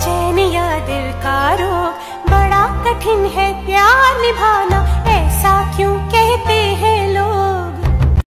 बेचैनिया दिल का रोग बड़ा कठिन है प्यार निभाना।